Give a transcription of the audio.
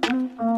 嗯。